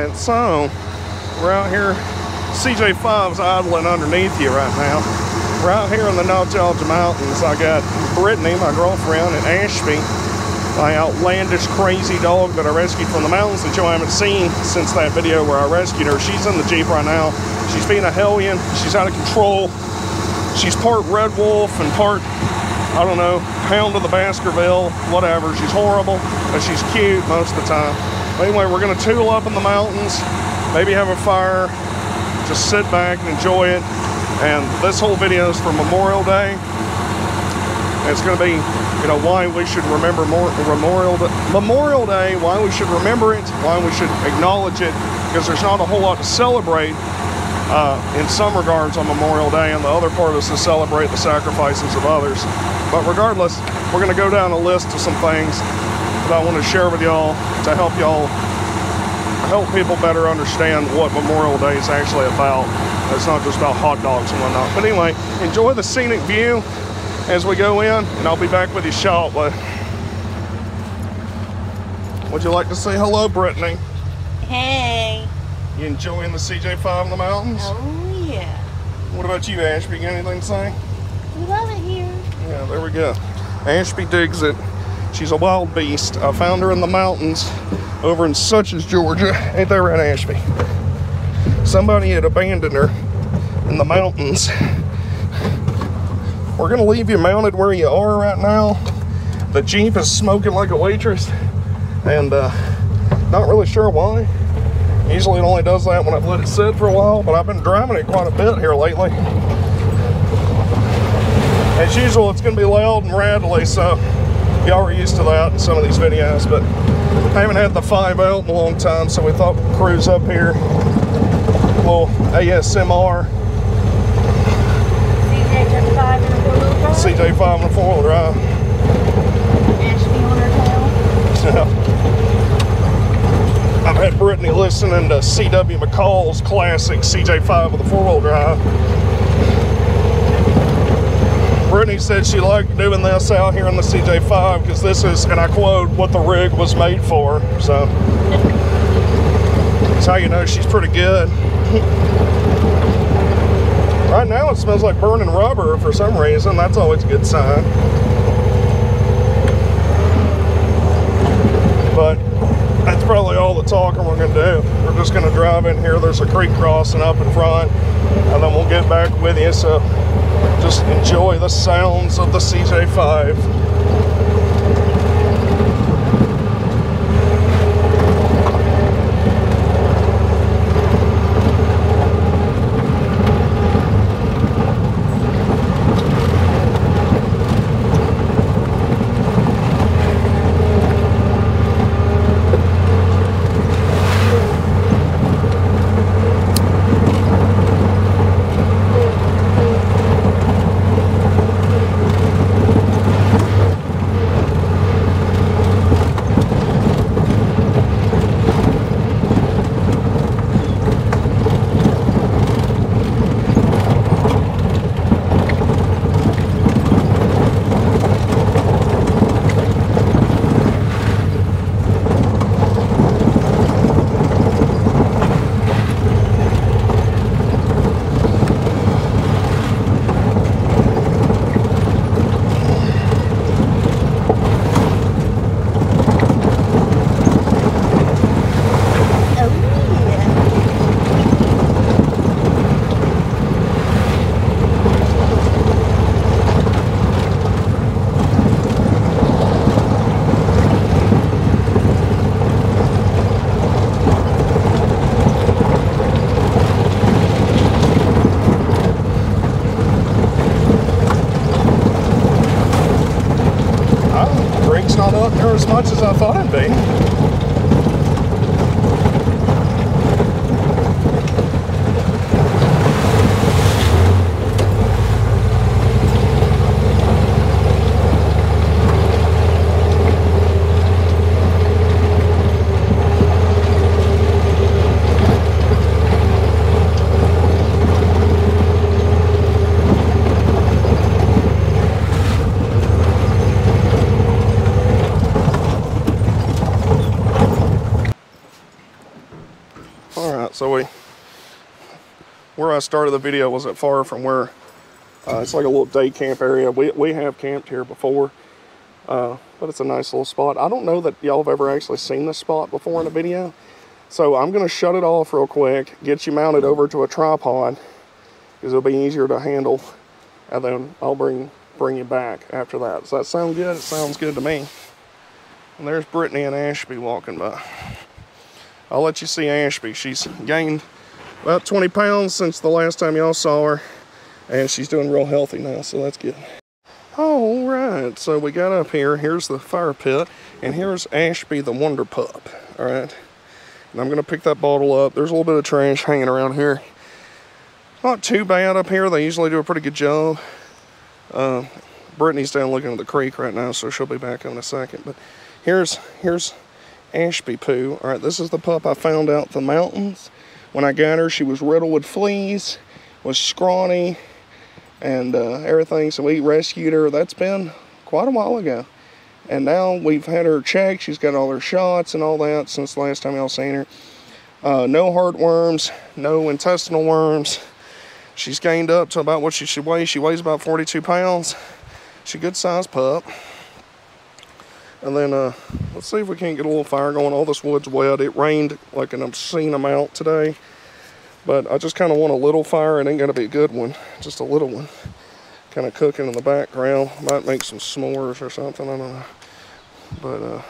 Alright, so we're out here. CJ5's idling underneath you right now. We're out here in the Nostalgia Mountains. I got Brittany, my girlfriend, and Ashby, my outlandish crazy dog that I rescued from the mountains that you haven't seen since that video where I rescued her. She's in the Jeep right now. She's being a hellion. She's out of control. She's part red wolf and part, I don't know, hound of the Baskerville, whatever. She's horrible, but she's cute most of the time. But anyway, we're gonna tool up in the mountains, maybe have a fire, just sit back and enjoy it. And this whole video is for Memorial Day. And it's gonna be, you know, why we should remember more, Memorial Day, Memorial Day, why we should remember it, why we should acknowledge it, because there's not a whole lot to celebrate uh, in some regards on Memorial Day, and the other part is to celebrate the sacrifices of others. But regardless, we're going to go down a list of some things that I want to share with y'all to help y'all help people better understand what Memorial Day is actually about. It's not just about hot dogs and whatnot. But anyway, enjoy the scenic view as we go in, and I'll be back with you shortly. Would you like to say hello, Brittany? Hey. You enjoying the CJ5 in the mountains? Oh, yeah. What about you, Ashby? Got anything to say? We love it here. Yeah, there we go. Ashby digs it. She's a wild beast. I found her in the mountains over in Suches, Georgia. Ain't that right, Ashby? Somebody had abandoned her in the mountains. We're gonna leave you mounted where you are right now. The Jeep is smoking like a waitress, and uh, not really sure why. Usually it only does that when I've let it sit for a while, but I've been driving it quite a bit here lately. As usual, it's gonna be loud and rattly, so y'all are used to that in some of these videos, but I haven't had the 5 out in a long time, so we thought we'd cruise up here. A little ASMR, CJ 5 and a four wheel drive. CJ5 and a four-wheel drive. Ashby on her tail. I've had Brittany listening to C.W. McCall's classic CJ5 with a four-wheel drive. Brittany said she liked doing this out here in the CJ5 because this is, and I quote, what the rig was made for. So that's how you know she's pretty good. right now it smells like burning rubber for some reason. That's always a good sign. But that's probably all the talking we're gonna do. We're just gonna drive in here. There's a creek crossing up in front, and then we'll get back with you. So just enjoy the sounds of the CJ5. Oh, yeah. Oh, the drink's not up there as much as I thought it'd be. I started the video wasn't far from where, uh, it's like a little day camp area. We, we have camped here before, uh, but it's a nice little spot. I don't know that y'all have ever actually seen this spot before in a video. So I'm gonna shut it off real quick, get you mounted over to a tripod, because it'll be easier to handle, and then I'll bring bring you back after that. Does that sound good? It sounds good to me. And there's Brittany and Ashby walking by. I'll let you see Ashby. She's gained about 20 pounds since the last time y'all saw her, and she's doing real healthy now, so that's good. All right, so we got up here. Here's the fire pit, and here's Ashby the Wonder Pup. All right, and I'm gonna pick that bottle up. There's a little bit of trash hanging around here. Not too bad up here. They usually do a pretty good job. Uh, Brittany's down looking at the creek right now, so she'll be back in a second. But here's here's Ashby Poo. All right, this is the pup I found out the mountains. When I got her, she was riddled with fleas, was scrawny, and uh, everything. So we rescued her. That's been quite a while ago. And now we've had her checked. She's got all her shots and all that since the last time y'all seen her. Uh, no heartworms, no intestinal worms. She's gained up to about what she should weigh. She weighs about 42 pounds. She's a good sized pup. And then uh, let's see if we can't get a little fire going. All this wood's wet. It rained like an obscene amount today. But I just kind of want a little fire. It ain't going to be a good one. Just a little one. Kind of cooking in the background. Might make some s'mores or something. I don't know. But uh,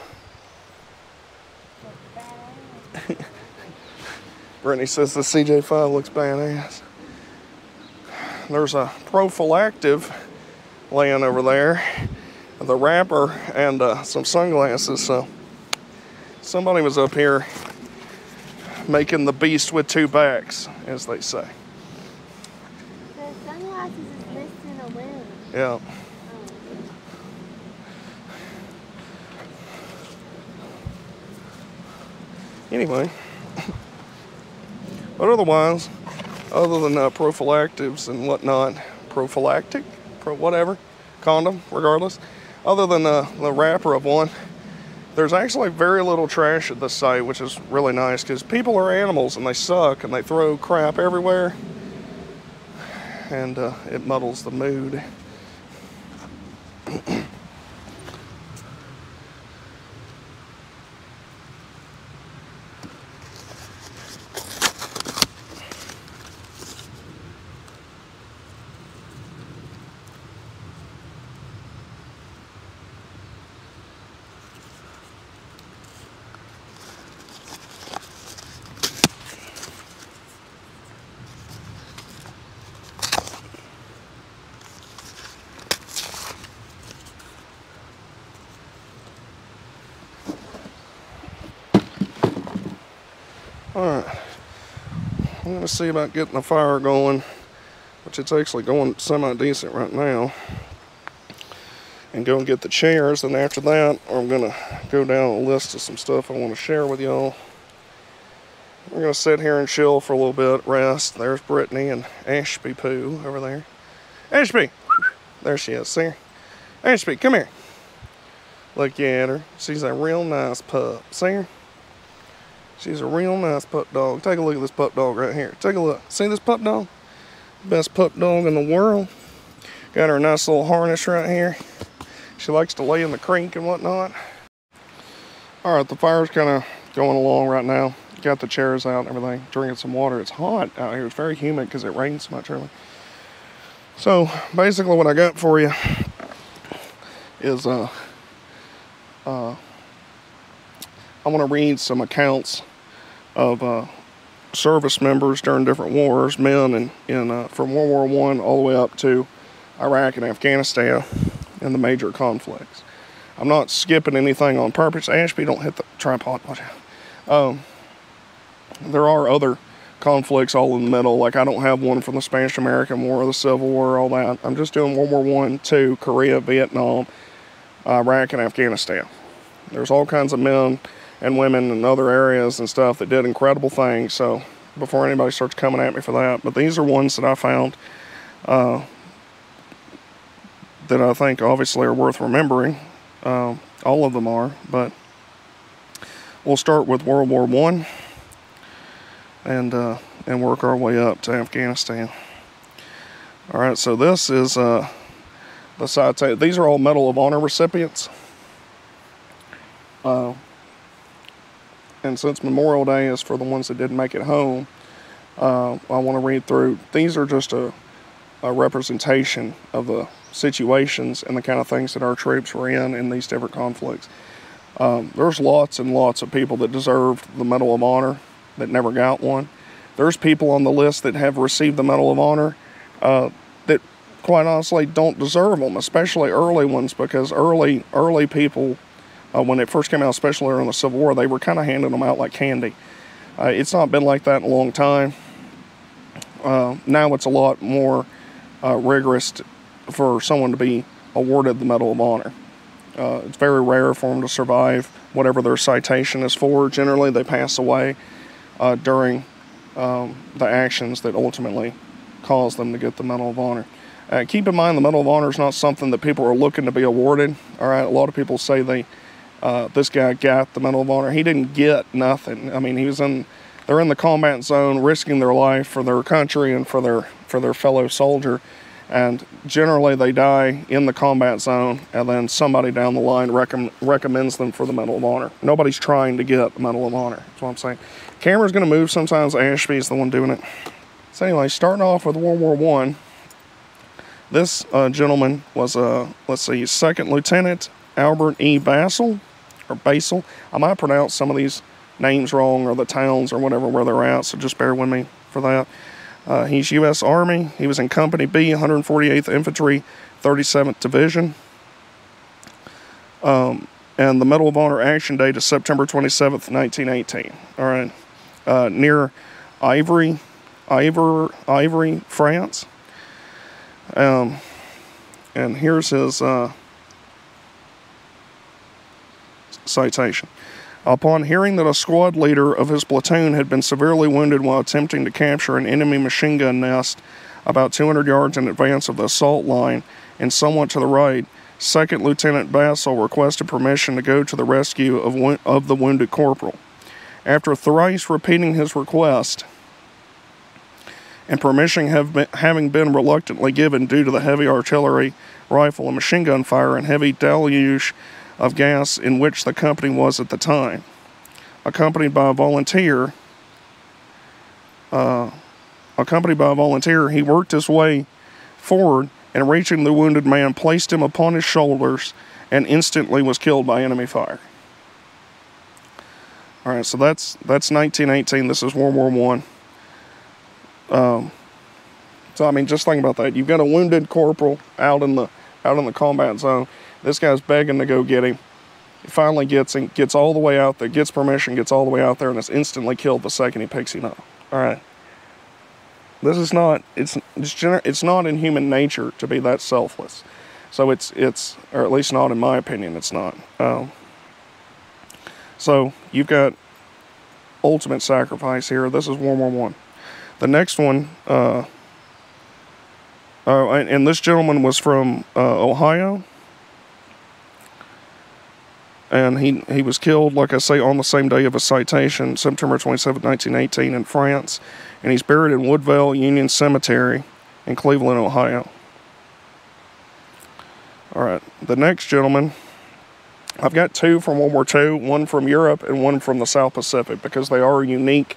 Brittany says the CJ5 looks badass. There's a prophylactive laying over there, the wrapper, and uh, some sunglasses. So somebody was up here making the beast with two backs, as they say. The sunglasses is missing a limb. Yeah. Anyway, but otherwise, other than uh, prophylactics and whatnot, prophylactic, pro whatever, condom, regardless. Other than uh, the wrapper of one, there's actually very little trash at this site, which is really nice because people are animals and they suck and they throw crap everywhere, and uh, it muddles the mood. I'm to see about getting the fire going, which it's actually going semi decent right now. And go and get the chairs. And after that, I'm to go down a list of some stuff I want to share with y'all. We're to sit here and chill for a little bit, rest. There's Brittany and Ashby Poo over there. Ashby! There she is. See her? Ashby, come here. Look at her. She's a real nice pup. See her? She's a real nice pup dog. Take a look at this pup dog right here. Take a look. See this pup dog? Best pup dog in the world. Got her a nice little harness right here. She likes to lay in the creek and whatnot. All right, the fire's kind of going along right now. Got the chairs out and everything. Drinking some water. It's hot out here. It's very humid because it rained so much earlier. So basically, what I got for you is uh, uh, I want to read some accounts of uh, service members during different wars, men in, in uh, from World War One all the way up to Iraq and Afghanistan and the major conflicts. I'm not skipping anything on purpose. Ashby, don't hit the tripod. Um, there are other conflicts all in the middle. Like I don't have one from the Spanish American War the Civil War, all that. I'm just doing World War One, Two, Korea, Vietnam, Iraq, and Afghanistan. There's all kinds of men and women in other areas and stuff that did incredible things. So before anybody starts coming at me for that, but these are ones that I found uh, that I think obviously are worth remembering. Uh, all of them are, but we'll start with World War One. and uh, and work our way up to Afghanistan. All right, so this is uh, the citation. These are all Medal of Honor recipients. Uh, and since Memorial Day is for the ones that didn't make it home, uh, I want to read through. These are just a, a representation of the situations and the kind of things that our troops were in in these different conflicts. Um, there's lots and lots of people that deserved the Medal of Honor that never got one. There's people on the list that have received the Medal of Honor uh, that, quite honestly, don't deserve them, especially early ones, because early early people, uh, when it first came out, especially during the Civil War, they were kind of handing them out like candy. Uh, it's not been like that in a long time. Uh, now it's a lot more uh, rigorous for someone to be awarded the Medal of Honor. Uh, it's very rare for them to survive whatever their citation is for. Generally, they pass away uh, during um, the actions that ultimately cause them to get the Medal of Honor. Keep in mind, the Medal of Honor is not something that people are looking to be awarded. All right, a lot of people say they uh, this guy got the Medal of Honor. He didn't get nothing. I mean, he was in they're in the combat zone, risking their life for their country and for their for their fellow soldier. And generally they die in the combat zone and then somebody down the line recommends them for the medal of honor. Nobody's trying to get the medal of honor that's what i'm saying. Camera's going to move sometimes. Ashby's the one doing it. So anyway starting off with world war one this uh, gentleman was a uh, let's see second lieutenant albert e. Baesel or basil i might pronounce some of these names wrong or the towns or whatever where they're at so just bear with me for that uh, he's U.S. Army. He was in Company B, 148th Infantry, 37th Division. Um, and the Medal of Honor action date is September 27th, 1918. All right. Uh, near Ivory, Ivor, Ivory, France. Um, and here's his uh, citation. Upon hearing that a squad leader of his platoon had been severely wounded while attempting to capture an enemy machine gun nest about 200 yards in advance of the assault line and somewhat to the right, Second Lieutenant Baesel requested permission to go to the rescue of, of the wounded corporal. After thrice repeating his request, and permission been, having been reluctantly given due to the heavy artillery, rifle, and machine gun fire and heavy deluge of gas in which the company was at the time. Accompanied by a volunteer, uh, accompanied by a volunteer, he worked his way forward and reaching the wounded man, placed him upon his shoulders and instantly was killed by enemy fire. All right, so that's that's 1918. This is World War One. Um, so I mean, just think about that. You've got a wounded corporal out in the out in the combat zone. This guy's begging to go get him. He finally gets him, gets all the way out there, gets permission, gets all the way out there, and is instantly killed the second he picks him up. All right. This is not it's it's, it's not in human nature to be that selfless. So it's it's or at least not in my opinion, it's not. Um, so you've got ultimate sacrifice here. This is World War One. The next one, uh, uh, and, and, this gentleman was from uh, Ohio and he he was killed, like I say, on the same day of a citation, September 27, 1918, in France, and he's buried in Woodvale Union Cemetery in Cleveland, Ohio. All right, the next gentleman, I've got two from World War II, one from Europe and one from the South Pacific, because they are unique,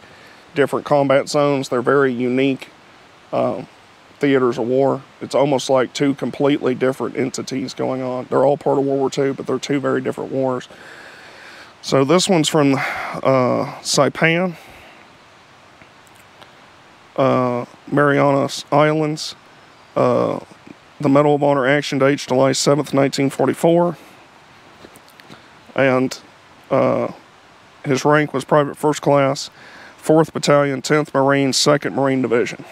different combat zones. They're very unique. Um, theaters of war. It's almost like two completely different entities going on. They're all part of World War II, but they're two very different wars. So this one's from uh, Saipan, uh, Marianas Islands. Uh, the Medal of Honor action dates July 7th, 1944. And uh, his rank was Private First Class, 4th Battalion, 10th Marine, 2nd Marine Division.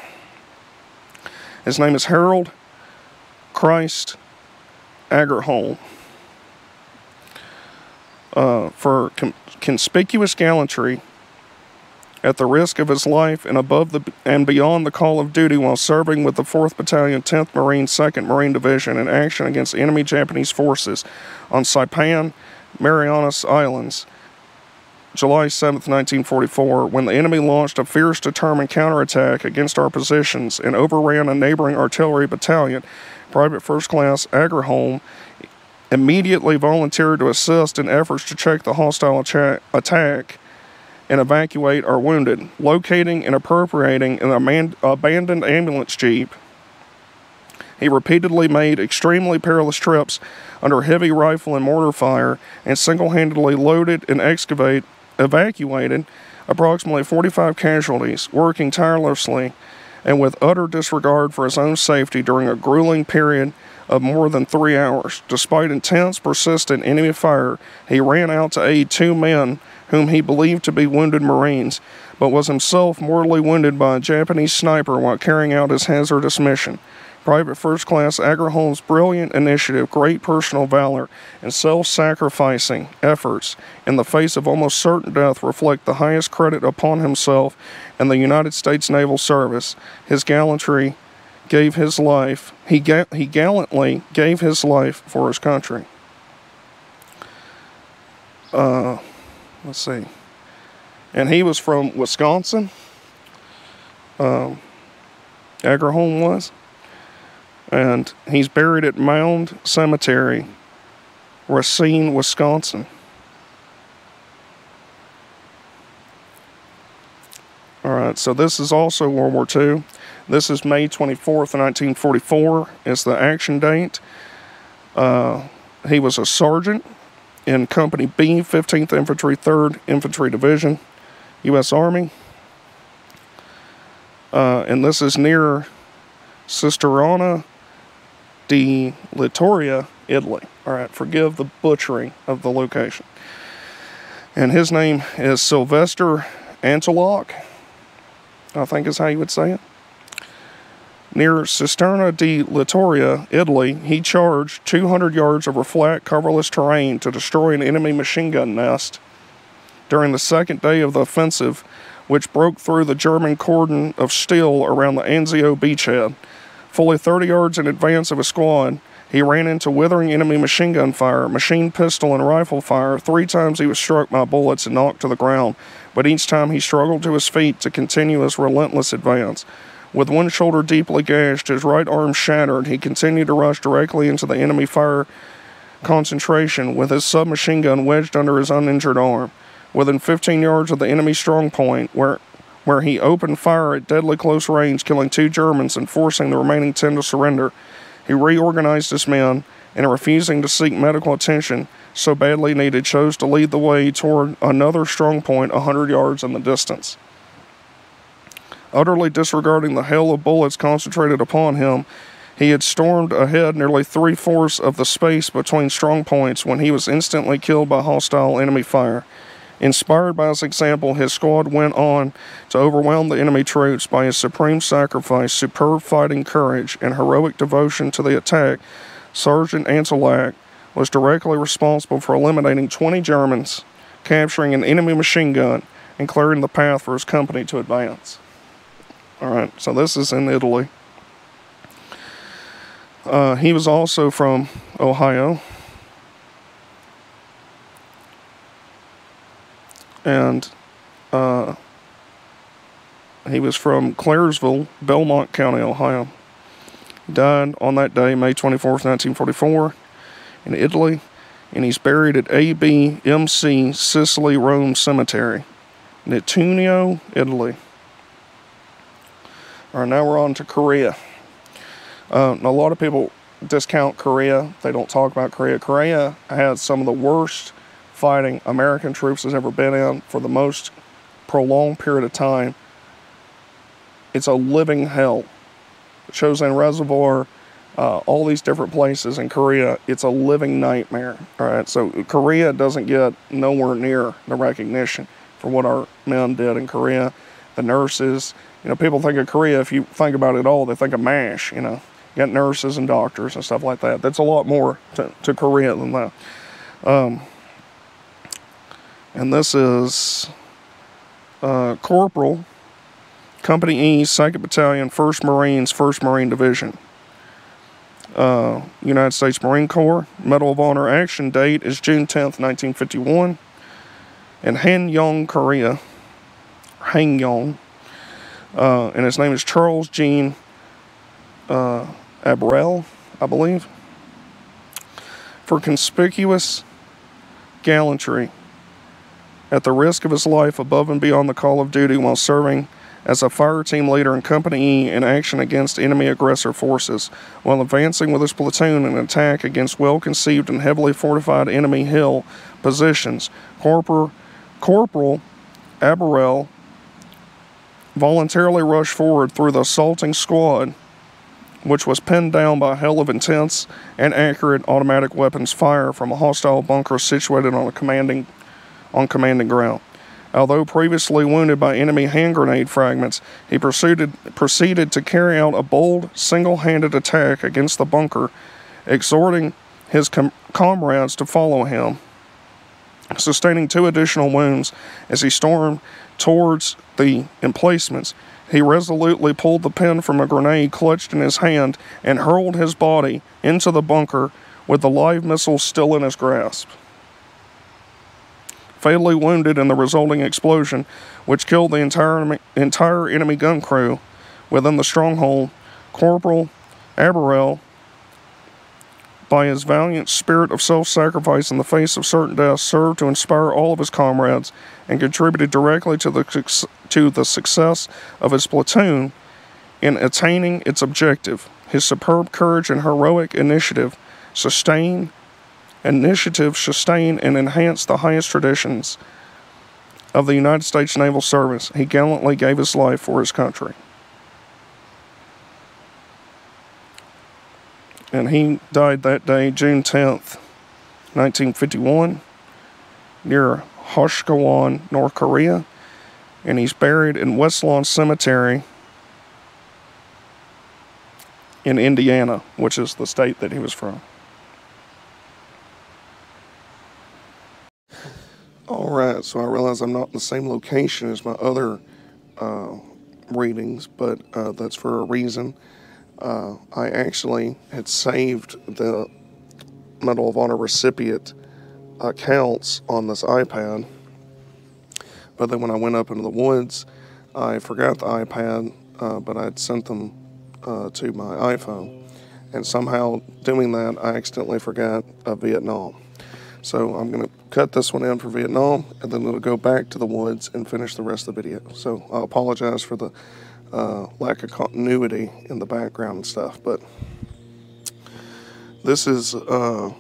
His name is Harold Christ Agerholm. Uh, for conspicuous gallantry at the risk of his life and above the and beyond the call of duty while serving with the 4th Battalion, 10th Marine, 2nd Marine Division in action against enemy Japanese forces on Saipan, Marianas Islands July 7, 1944, when the enemy launched a fierce, determined counterattack against our positions and overran a neighboring artillery battalion, Private First Class Agerholm immediately volunteered to assist in efforts to check the hostile attack and evacuate our wounded, locating and appropriating an abandoned ambulance jeep. He repeatedly made extremely perilous trips under heavy rifle and mortar fire and single handedly loaded and excavate, evacuated approximately 45 casualties, working tirelessly and with utter disregard for his own safety during a grueling period of more than three hours. Despite intense, persistent enemy fire, he ran out to aid two men whom he believed to be wounded Marines, but was himself mortally wounded by a Japanese sniper while carrying out his hazardous mission. Private First Class Agerholm's brilliant initiative, great personal valor, and self sacrificing efforts in the face of almost certain death reflect the highest credit upon himself and the United States Naval Service. His gallantry gave his life, he, ga- he gallantly gave his life for his country. Uh, let's see. And he was from Wisconsin. Um, Agerholm was. And he's buried at Mound Cemetery, Racine, Wisconsin. All right, so this is also World War II. This is May 24th, 1944, is the action date. Uh, he was a sergeant in Company B, 15th Infantry, 3rd Infantry Division, U.S. Army. Uh, and this is near Cisterna di Littoria, Italy. All right, forgive the butchering of the location. And his name is Sylvester Antolak, I think is how you would say it. Near Cisterna di Littoria, Italy, he charged 200 yards over flat, coverless terrain to destroy an enemy machine gun nest during the second day of the offensive, which broke through the German cordon of steel around the Anzio beachhead. Fully 30 yards in advance of his squad, he ran into withering enemy machine gun fire, machine pistol, and rifle fire. Three times he was struck by bullets and knocked to the ground, but each time he struggled to his feet to continue his relentless advance. With one shoulder deeply gashed, his right arm shattered, he continued to rush directly into the enemy fire concentration with his submachine gun wedged under his uninjured arm. Within 15 yards of the enemy strong point, where, where he opened fire at deadly close range, killing two Germans and forcing the remaining 10 to surrender, he reorganized his men and, refusing to seek medical attention so badly needed, chose to lead the way toward another strong point a 100 yards in the distance utterly disregarding the hail of bullets concentrated upon him. He had stormed ahead nearly three fourths of the space between strong points when he was instantly killed by hostile enemy fire. Inspired by his example, his squad went on to overwhelm the enemy troops by his supreme sacrifice, superb fighting courage, and heroic devotion to the attack. Sergeant Antolak was directly responsible for eliminating 20 Germans, capturing an enemy machine gun, and clearing the path for his company to advance. All right, so this is in Italy. Uh, he was also from Ohio. And uh, he was from Claresville, Belmont County, Ohio. He died on that day, May 24th, 1944, in Italy. And he's buried at ABMC Sicily Rome Cemetery, Nettuno, Italy. All right, now we're on to Korea. Uh, a lot of people discount Korea. They don't talk about Korea. Korea had some of the worst fighting American troops has ever been in for the most prolonged period of time. It's a living hell. Chosin Reservoir, uh, all these different places in Korea, it's a living nightmare. All right, so Korea doesn't get nowhere near the recognition for what our men did in Korea. The nurses, you know, people think of Korea, if you think about it all, they think of MASH, you know. You got nurses and doctors and stuff like that. That's a lot more to, to Korea than that. Um, and this is uh, Corporal, Company E, 2nd Battalion, 1st Marines, 1st Marine Division. Uh, United States Marine Corps. Medal of Honor action date is June 10th, 1951. in Hanyong, Korea. Hanyong. Uh, and his name is Charles Gene uh, Abrell, I believe, for conspicuous gallantry at the risk of his life above and beyond the call of duty while serving as a fire team leader in Company E in action against enemy aggressor forces, while advancing with his platoon in an attack against well conceived and heavily fortified enemy hill positions. Corporal, Corporal Abrell voluntarily rushed forward through the assaulting squad, which was pinned down by a hail of intense and accurate automatic weapons fire from a hostile bunker situated on a commanding on commanding ground. Although previously wounded by enemy hand grenade fragments, he proceeded, proceeded to carry out a bold, single handed attack against the bunker, exhorting his com- comrades to follow him. Sustaining two additional wounds as he stormed towards the emplacements, he resolutely pulled the pin from a grenade clutched in his hand and hurled his body into the bunker with the live missile still in his grasp fatally wounded in the resulting explosion, which killed the entire, entire enemy gun crew within the stronghold. Corporal Abrell, by his valiant spirit of self sacrifice in the face of certain death, served to inspire all of his comrades and contributed directly to the, to the success of his platoon in attaining its objective. His superb courage and heroic initiative sustained initiative sustain and enhance the highest traditions of the United States Naval Service. He gallantly gave his life for his country. And he died that day, June 10th, 1951, near Hoshkawan, North Korea. And he's buried in West Lawn Cemetery in Indiana, which is the state that he was from. All right, so I realize I'm not in the same location as my other uh, readings, but uh, that's for a reason. Uh, I actually had saved the Medal of Honor recipient accounts on this iPad, but then when I went up into the woods, I forgot the iPad, uh, but I'd sent them uh, to my iPhone. And somehow doing that, I accidentally forgot Vietnam. So I'm going to cut this one in for Vietnam, and then it'll go back to the woods and finish the rest of the video. So I apologize for the uh, lack of continuity in the background and stuff, but this is uh,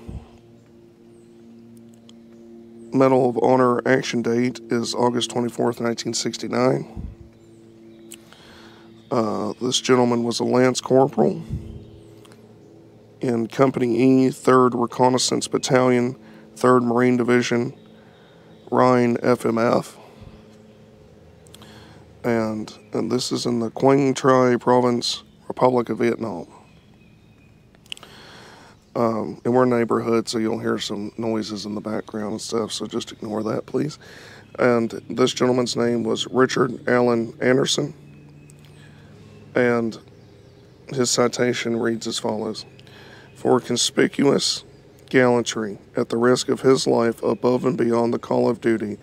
Medal of Honor action date is August 24th, 1969. Uh, this gentleman was a Lance Corporal in Company E, 3rd Reconnaissance Battalion, 3rd Marine Division, Rein FMF. And, and this is in the Quang Tri Province, Republic of Vietnam. Um, and we're neighborhood, so you'll hear some noises in the background and stuff, so just ignore that, please. And this gentleman's name was Richard Allen Anderson. And his citation reads as follows For conspicuous gallantry at the risk of his life above and beyond the call of duty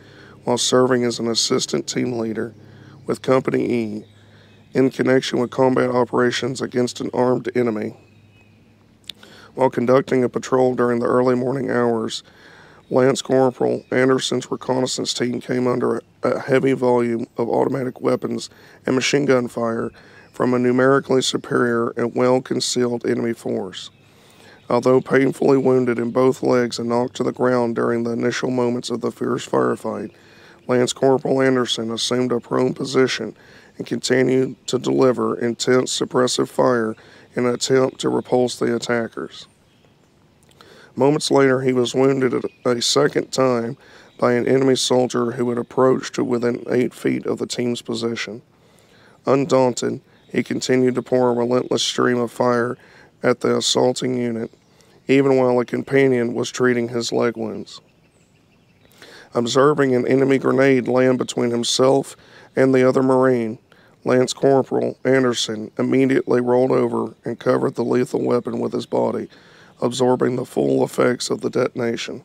while serving as an assistant team leader with Company E in connection with combat operations against an armed enemy. While conducting a patrol during the early morning hours, Lance Corporal Anderson's reconnaissance team came under a heavy volume of automatic weapons and machine gun fire from a numerically superior and well concealed enemy force. Although painfully wounded in both legs and knocked to the ground during the initial moments of the fierce firefight, Lance Corporal Anderson assumed a prone position and continued to deliver intense suppressive fire in an attempt to repulse the attackers. Moments later, he was wounded a second time by an enemy soldier who had approached to within eight feet of the team's position. Undaunted, he continued to pour a relentless stream of fire at the assaulting unit, even while a companion was treating his leg wounds. Observing an enemy grenade land between himself and the other Marine, Lance Corporal Anderson immediately rolled over and covered the lethal weapon with his body, absorbing the full effects of the detonation.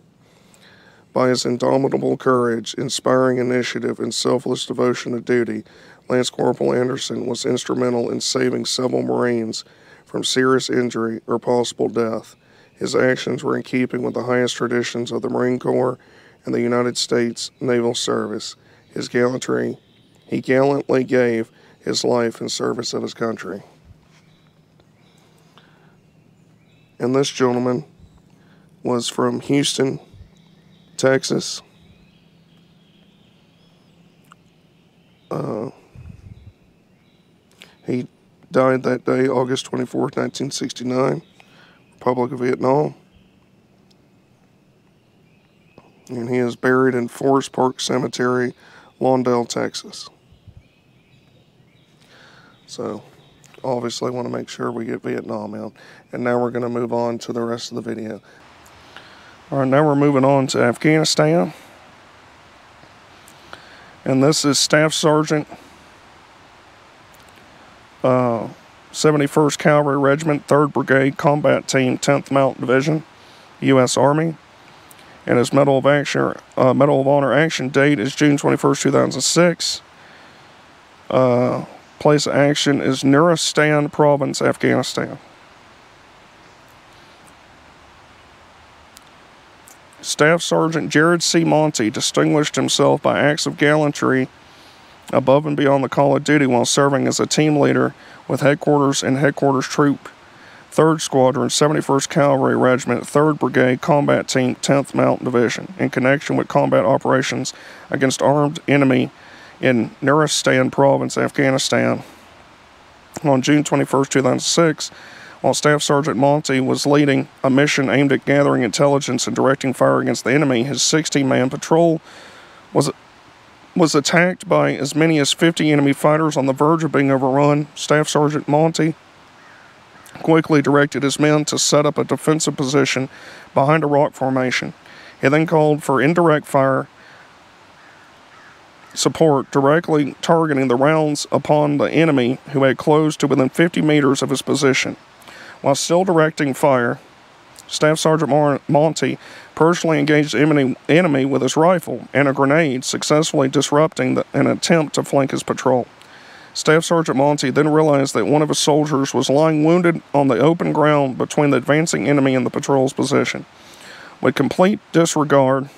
By his indomitable courage, inspiring initiative, and selfless devotion to duty, Lance Corporal Anderson was instrumental in saving several Marines from serious injury or possible death. His actions were in keeping with the highest traditions of the Marine Corps and the United States Naval Service. His gallantry, he gallantly gave his life in service of his country. And this gentleman was from Houston, Texas. Uh, he died that day, August 24th, 1969, Republic of Vietnam. And he is buried in Forest Park Cemetery, Lawndale, Texas. So, obviously, want to make sure we get Vietnam out. And now we're going to move on to the rest of the video. All right, now we're moving on to Afghanistan. And this is Staff Sergeant uh, 71st Cavalry Regiment, 3rd Brigade Combat Team, 10th Mountain Division, U.S. Army. And his Medal of Action, uh, Medal of Honor action date is June 21st, 2006. Uh, place of action is Nuristan Province, Afghanistan. Staff Sergeant Jared C. Monti distinguished himself by acts of gallantry above and beyond the call of duty while serving as a team leader with headquarters and headquarters troop, 3rd Squadron, 71st Cavalry Regiment, 3rd Brigade Combat Team, 10th Mountain Division, in connection with combat operations against armed enemy in Nuristan Province, Afghanistan. On June 21, 2006, while Staff Sergeant Monti was leading a mission aimed at gathering intelligence and directing fire against the enemy, his 16 man patrol was was attacked by as many as 50 enemy fighters on the verge of being overrun. Staff Sergeant Monti quickly directed his men to set up a defensive position behind a rock formation. He then called for indirect fire support directly targeting the rounds upon the enemy who had closed to within 50 meters of his position. While still directing fire, Staff Sergeant Monti personally engaged the enemy with his rifle and a grenade, successfully disrupting the, an attempt to flank his patrol. Staff Sergeant Monti then realized that one of his soldiers was lying wounded on the open ground between the advancing enemy and the patrol's position. With complete disregard,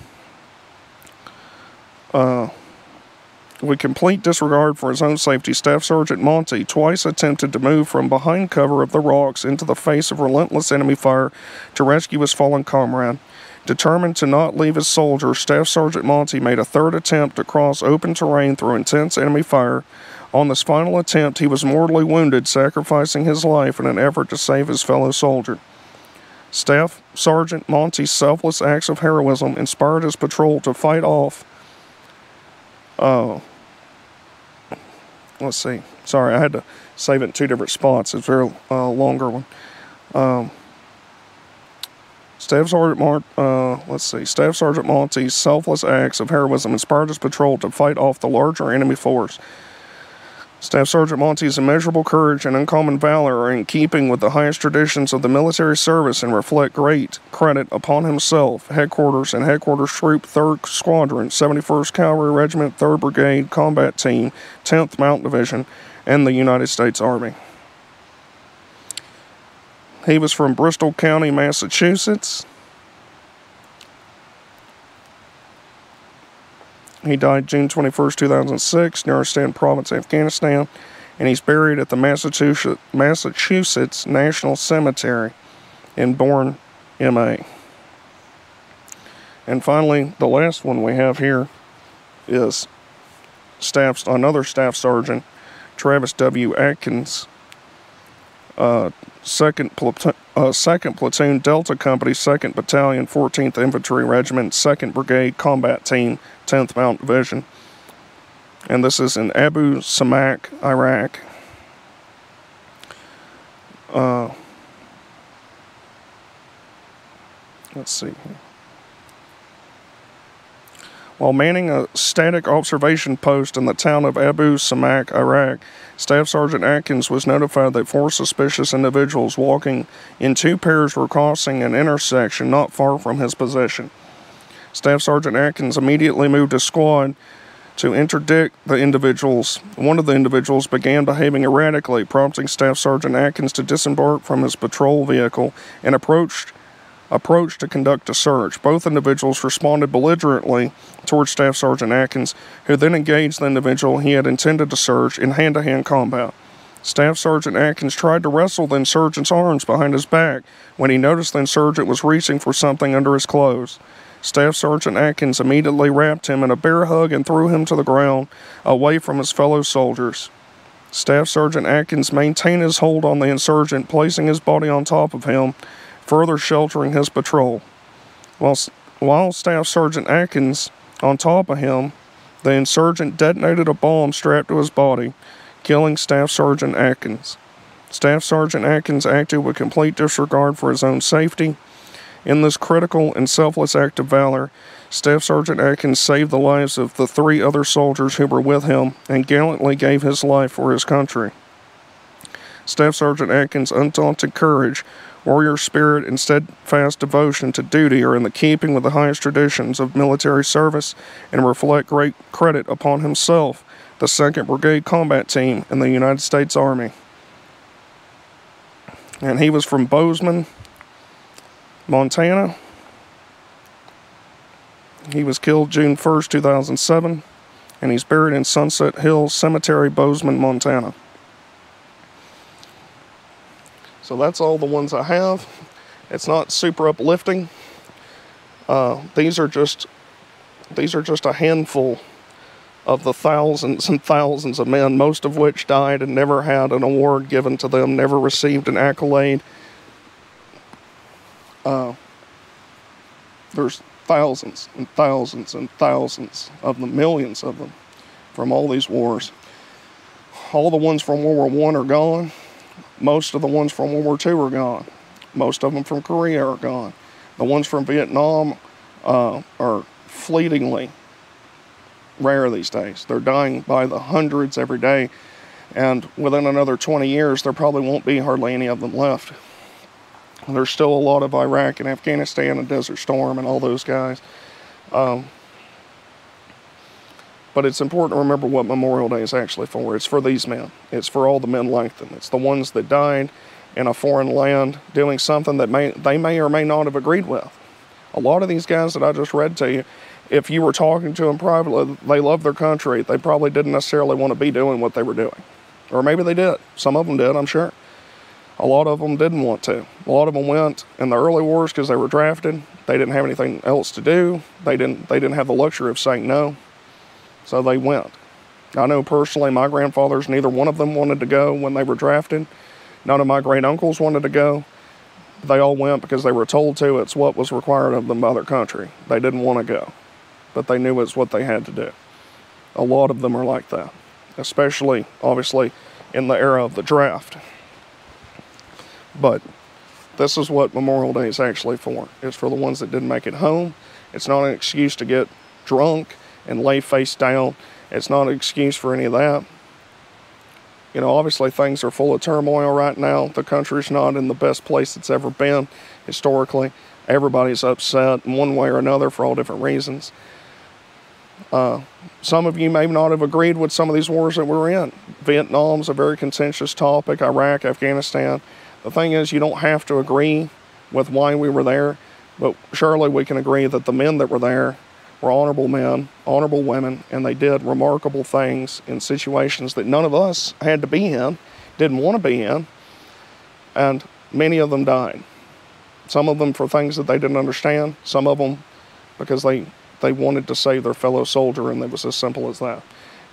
uh, with complete disregard for his own safety, Staff Sergeant Monti twice attempted to move from behind cover of the rocks into the face of relentless enemy fire to rescue his fallen comrade. Determined to not leave his soldiers, Staff Sergeant Monti made a third attempt to cross open terrain through intense enemy fire. On this final attempt, he was mortally wounded, sacrificing his life in an effort to save his fellow soldier. Staff Sergeant Monti's selfless acts of heroism inspired his patrol to fight off Oh. Let's see. Sorry, I had to save it in two different spots. It's a very uh, longer one. Um, Staff Sergeant uh, let's see. Staff Sergeant Monti's selfless acts of heroism inspired his patrol to fight off the larger enemy force. Staff Sergeant Monti's immeasurable courage and uncommon valor are in keeping with the highest traditions of the military service and reflect great credit upon himself, headquarters and headquarters troop 3rd Squadron, 71st Cavalry Regiment, 3rd Brigade Combat Team, 10th Mountain Division, and the United States Army. He was from Bristol County, Massachusetts. He died June 21, 2006, Nuristan Province, Afghanistan, and he's buried at the Massachusetts, Massachusetts National Cemetery in Bourne, MA. And finally, the last one we have here is staff, another staff sergeant, Travis W. Atkins, uh, second platoon, uh, second platoon Delta Company, second Battalion, 14th Infantry Regiment, second Brigade Combat Team, 10th Mountain Division. And this is in Abu Samak, Iraq. Uh, let's see While manning a static observation post in the town of Abu Samak, Iraq, Staff Sergeant Atkins was notified that four suspicious individuals walking in two pairs were crossing an intersection not far from his position. Staff Sergeant Atkins immediately moved his squad to interdict the individuals. One of the individuals began behaving erratically, prompting Staff Sergeant Atkins to disembark from his patrol vehicle and approached approached to conduct a search. Both individuals responded belligerently towards Staff Sergeant Atkins, who then engaged the individual he had intended to search in hand to hand combat. Staff Sergeant Atkins tried to wrestle the insurgent's arms behind his back when he noticed the insurgent was reaching for something under his clothes. Staff Sergeant Atkins immediately wrapped him in a bear hug and threw him to the ground, away from his fellow soldiers. Staff Sergeant Atkins maintained his hold on the insurgent, placing his body on top of him, further sheltering his patrol. While, while Staff Sergeant Atkins on top of him, the insurgent detonated a bomb strapped to his body, killing Staff Sergeant Atkins. Staff Sergeant Atkins acted with complete disregard for his own safety in this critical and selfless act of valor, Staff Sergeant Atkins saved the lives of the three other soldiers who were with him and gallantly gave his life for his country. Staff Sergeant Atkins' undaunted courage, warrior spirit, and steadfast devotion to duty are in the keeping with the highest traditions of military service and reflect great credit upon himself, the 2nd Brigade Combat Team, and the United States Army. And he was from Bozeman, Montana. He was killed June 1st, 2007, and he's buried in Sunset Hills Cemetery, Bozeman, Montana. So that's all the ones I have. It's not super uplifting. Uh, these are just these are just a handful of the thousands and thousands of men, most of which died and never had an award given to them, never received an accolade, uh, there's thousands and thousands and thousands of them, millions of them, from all these wars. All the ones from World War One are gone. Most of the ones from World War II are gone. Most of them from Korea are gone. The ones from Vietnam uh, are fleetingly rare these days. They're dying by the hundreds every day, and within another 20 years, there probably won't be hardly any of them left. There's still a lot of Iraq and Afghanistan and Desert Storm and all those guys. Um, but it's important to remember what Memorial Day is actually for. It's for these men. It's for all the men like them. It's the ones that died in a foreign land doing something that may they may or may not have agreed with. A lot of these guys that I just read to you, if you were talking to them privately, they love their country. They probably didn't necessarily want to be doing what they were doing. Or maybe they did. Some of them did, I'm sure. A lot of them didn't want to. A lot of them went in the early wars because they were drafted. They didn't have anything else to do. They didn't. They didn't have the luxury of saying no, so they went. I know personally, my grandfathers, neither one of them wanted to go when they were drafted. None of my great uncles wanted to go. They all went because they were told to. It's what was required of them by their country. They didn't want to go, but they knew it's what they had to do. A lot of them are like that, especially, obviously, in the era of the draft. But this is what Memorial Day is actually for. It's for the ones that didn't make it home. It's not an excuse to get drunk and lay face down. It's not an excuse for any of that. You know, obviously things are full of turmoil right now. The country's not in the best place it's ever been historically. Everybody's upset in one way or another for all different reasons. Uh, some of you may not have agreed with some of these wars that we're in. Vietnam's a very contentious topic, Iraq, Afghanistan. The thing is, you don't have to agree with why we were there, but surely we can agree that the men that were there were honorable men, honorable women, and they did remarkable things in situations that none of us had to be in, didn't want to be in, and many of them died. Some of them for things that they didn't understand, some of them because they, they wanted to save their fellow soldier, and it was as simple as that.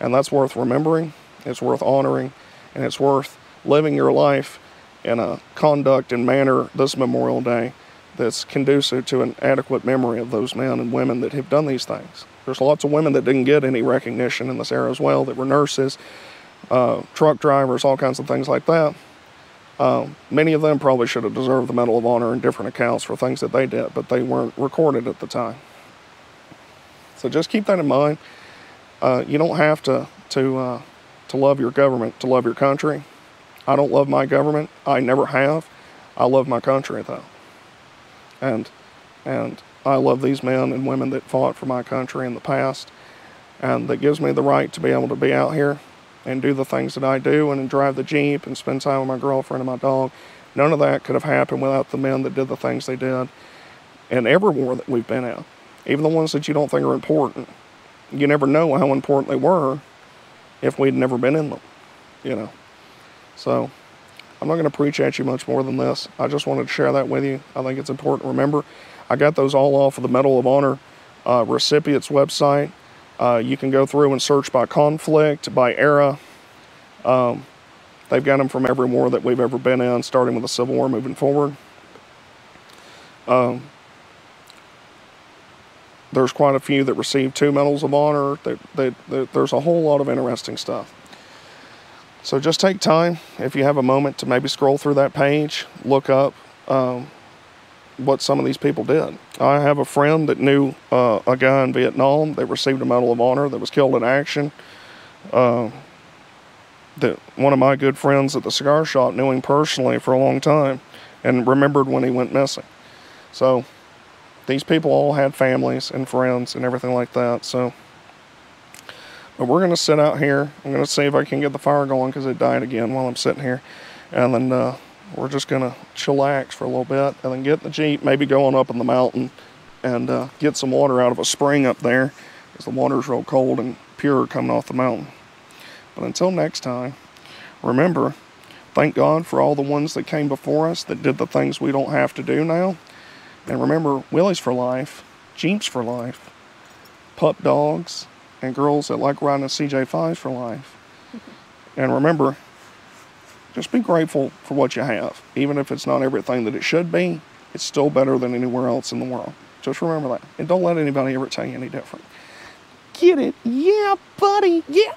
And that's worth remembering, it's worth honoring, and it's worth living your life in a conduct and manner this Memorial Day that's conducive to an adequate memory of those men and women that have done these things. There's lots of women that didn't get any recognition in this era as well, that were nurses, uh, truck drivers, all kinds of things like that. Um, many of them probably should have deserved the Medal of Honor in different accounts for things that they did, but they weren't recorded at the time. So just keep that in mind. Uh, you don't have to to uh, to love your government to love your country. I don't love my government. I never have. I love my country though. And and I love these men and women that fought for my country in the past, and that gives me the right to be able to be out here and do the things that I do and drive the Jeep and spend time with my girlfriend and my dog. None of that could have happened without the men that did the things they did in every war that we've been in, even the ones that you don't think are important. You never know how important they were if we'd never been in them, you know. So I'm not going to preach at you much more than this. I just wanted to share that with you. I think it's important remember. I got those all off of the Medal of Honor uh, recipients website. Uh, you can go through and search by conflict, by era. Um, they've got them from every war that we've ever been in, starting with the Civil War moving forward. Um, there's quite a few that received two medals of honor. There's a whole lot of interesting stuff. So just take time, if you have a moment, to maybe scroll through that page, look up um, what some of these people did. I have a friend that knew uh, a guy in Vietnam that received a Medal of Honor that was killed in action. Uh, that one of my good friends at the cigar shop knew him personally for a long time and remembered when he went missing. So these people all had families and friends and everything like that. So, but we're gonna sit out here. I'm gonna see if I can get the fire going because it died again while I'm sitting here, and then uh, we're just gonna chillax for a little bit, and then get the jeep, maybe going up in the mountain, and uh, get some water out of a spring up there, because the water's real cold and pure coming off the mountain. But until next time, remember, thank God for all the ones that came before us that did the things we don't have to do now. And remember, Willys for life, Jeeps for life, pup dogs, and girls that like riding a CJ5s for life. and remember, just be grateful for what you have. Even if it's not everything that it should be, it's still better than anywhere else in the world. Just remember that. And don't let anybody ever tell you any different. Get it? Yeah, buddy. Yeah.